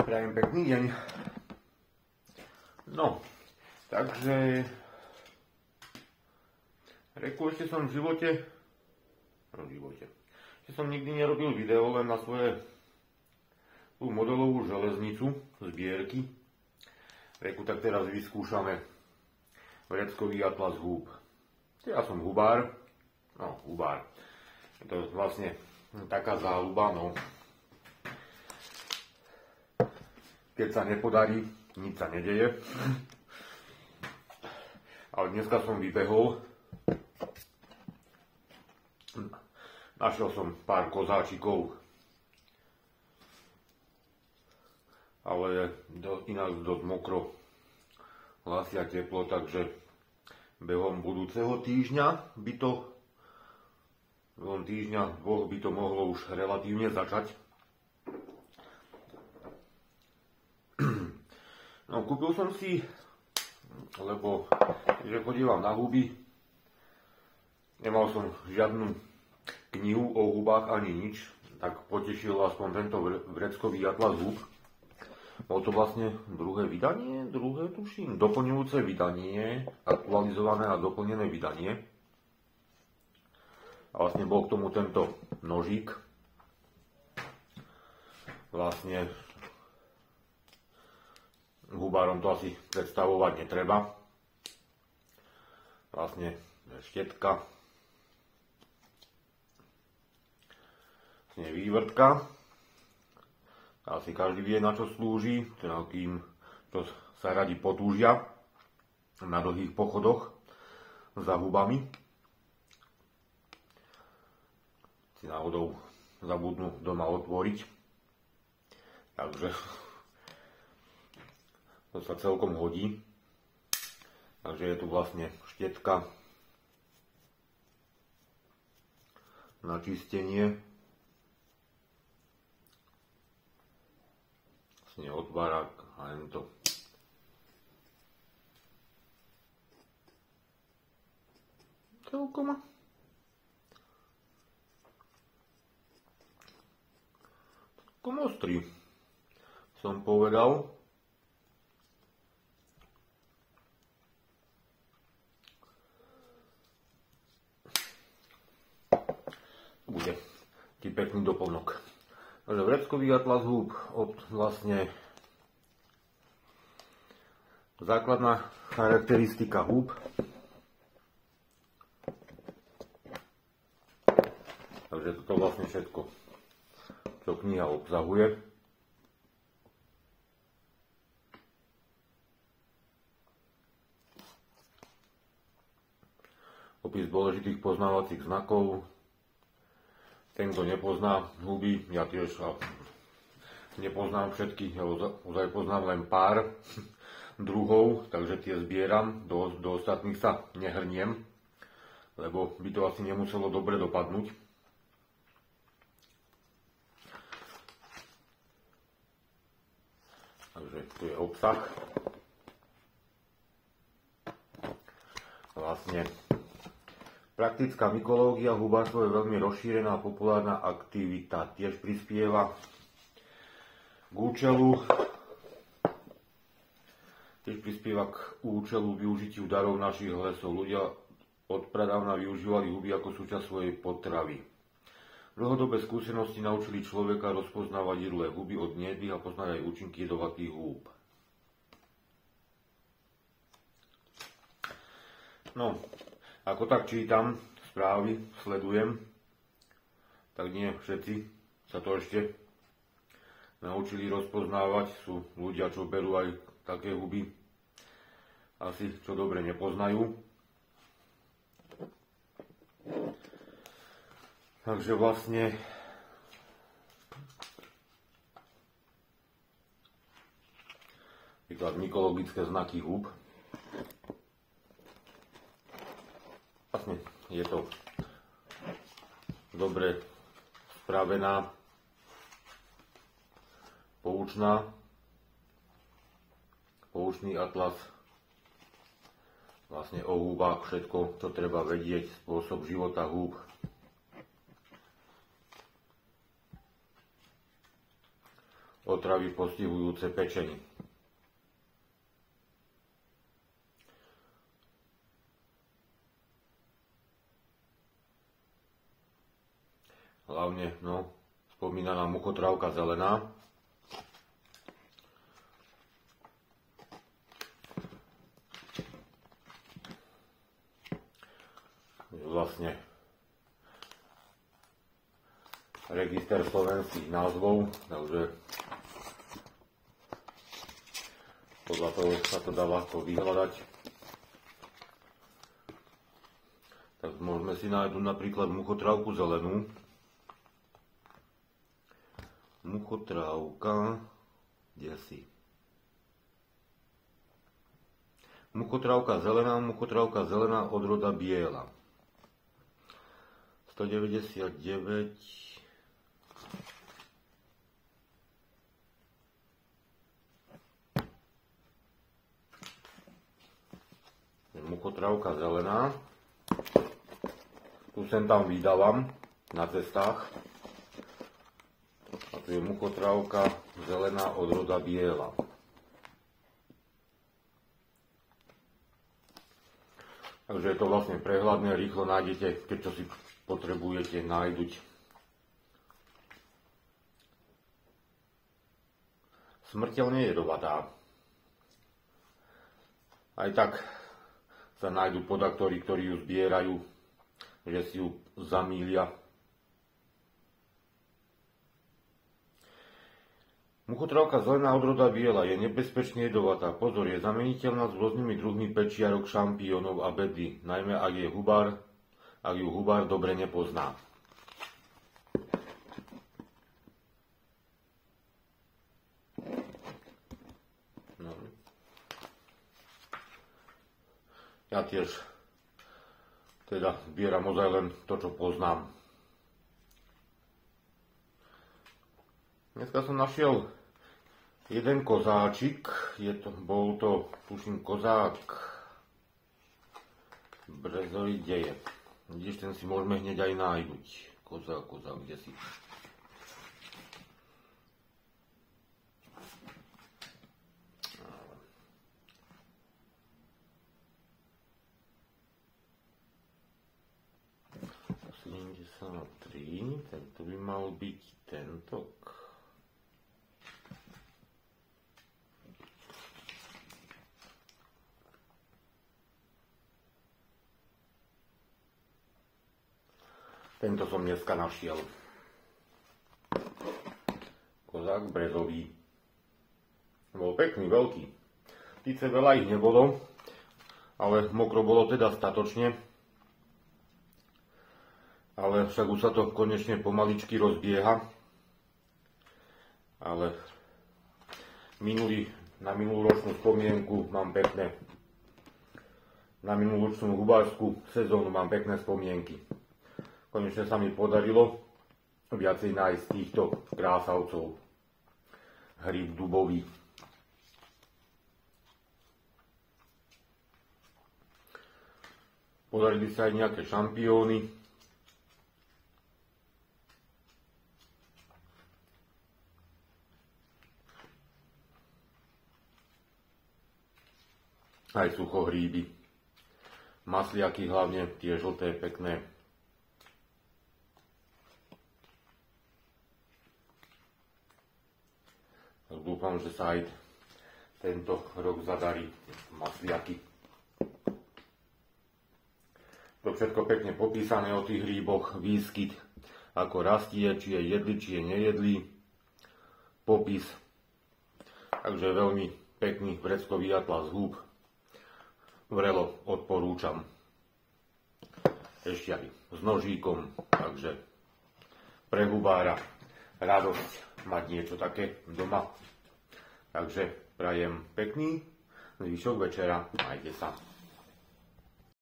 Prajem pekný deň. No, takže... Reku, ešte som v živote... No, v živote. Ešte som nikdy nerobil video len na svoje tú modelovú železnicu zbierky. Reku, tak teraz vyskúšame vreckový atlas húb. Ja som hubár, no hubár. Je to vlastne taká záľuba, no keď sa nepodarí, nič sa nedeje. Ale dneska som vybehol. Našiel som pár kozáčikov. Ale do, inak dosť mokro. Hlasia teplo, takže behom budúceho týždňa by to behom týždňa, dvoch by to mohlo už relatívne začať. No, kúpil som si, lebo že chodívam na huby, nemal som žiadnu knihu o hubách ani nič, tak potešil aspoň tento vreckový atlas hub. Bolo to vlastne druhé vydanie, druhé tuším, doplňujúce vydanie, aktualizované a doplnené vydanie. A vlastne bol k tomu tento nožík. Vlastne Hubárom to asi predstavovať netreba. Vlastne štetka, vlastne vývrtka. Asi každý vie, na čo slúži, teda kým to sa radi potúžia na dlhých pochodoch za hubami. Si náhodou zabudnú doma otvoriť. Takže to sa celkom hodí. Takže je tu vlastne štetka na čistenie. Vlastne otvárak a len to celkom celkom ostrý som povedal. Ti pekný doplnok. Takže vreckový atlas húb od vlastne základná charakteristika húb. Takže toto vlastne všetko, čo kniha obsahuje. Opis dôležitých poznávacích znakov, ten, nepozná huby, ja tiež nepoznám všetky, ozaj poznám len pár druhov, takže tie zbieram, do, do ostatných sa nehrniem, lebo by to asi nemuselo dobre dopadnúť. Takže tu je obsah. Vlastne Praktická mykológia hubárstvo je veľmi rozšírená a populárna aktivita. Tiež prispieva k účelu tiež prispieva k účelu využitiu darov našich lesov. Ľudia od pradávna využívali huby ako súčasť svojej potravy. Dlhodobé skúsenosti naučili človeka rozpoznávať jedlé huby od nedých a poznať aj účinky jedovatých húb. No, ako tak čítam správy, sledujem, tak nie všetci sa to ešte naučili rozpoznávať. Sú ľudia, čo berú aj také huby, asi čo dobre nepoznajú. Takže vlastne príklad mykologické znaky húb. Vlastne je to dobre spravená, poučná, poučný atlas vlastne o húbách, všetko, čo treba vedieť, spôsob života húb. otravy postihujúce pečení. Hlavne, no, spomínaná muchotrávka zelená. Vlastne register slovenských názvov, takže podľa toho sa to dá ľahko vyhľadať. Tak môžeme si nájdu napríklad muchotrávku zelenú. Muchotrávka, kde si? Muchotrávka zelená, muchotrávka zelená odroda biela. 199 mukotravka zelená. Tu sem tam vydávam na cestách. Tu je mukotravka zelená od roda biela. Takže je to vlastne prehľadné, rýchlo nájdete, keď čo si potrebujete nájduť. Smrteľne jedovatá. Aj tak sa nájdú podaktory, ktorí ju zbierajú, že si ju zamília. Muchotrávka zelená odroda biela je nebezpečne jedovatá. Pozor, je zameniteľná s rôznymi druhmi pečiarok, šampiónov a bedy, najmä ak je hubár, ak ju hubár dobre nepozná. Ja tiež teda zbieram ozaj len to, čo poznám. Dneska som našiel jeden kozáčik, je to, bol to, tuším, kozák brezoideje. Vidíš, ten si môžeme hneď aj nájduť. Kozák, kozák, kde si? tak by mal byť tento. Tento som dneska našiel. Kozák brezový. Bol pekný, veľký. Sice veľa ich nebolo, ale mokro bolo teda statočne ale však už sa to konečne pomaličky rozbieha. Ale minulý, na minuloročnú spomienku mám pekné, na minuloročnú hubárskú sezónu mám pekné spomienky. Konečne sa mi podarilo viacej nájsť týchto krásavcov. Hryb dubový. Podarili sa aj nejaké šampióny, aj suchohríby. Masliaky hlavne, tie žlté, pekné. Dúfam, že sa aj tento rok zadarí masliaky. To všetko pekne popísané o tých hríboch, výskyt, ako rastie, či je jedli, či je nejedli, popis. Takže veľmi pekný vreckový atlas húb vrelo odporúčam. Ešte aj s nožíkom, takže pre hubára radosť mať niečo také doma. Takže prajem pekný zvyšok večera, majte sa.